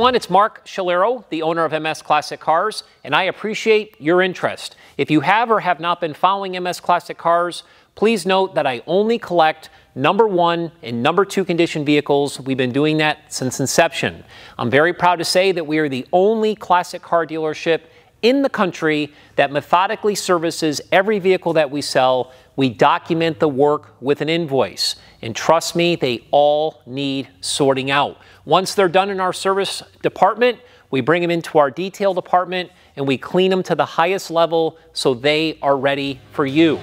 everyone. It's Mark Shalero, the owner of MS Classic Cars, and I appreciate your interest. If you have or have not been following MS Classic Cars, please note that I only collect number one and number two condition vehicles. We've been doing that since inception. I'm very proud to say that we are the only classic car dealership in the country that methodically services every vehicle that we sell. We document the work with an invoice. And trust me, they all need sorting out. Once they're done in our service department, we bring them into our detail department and we clean them to the highest level so they are ready for you.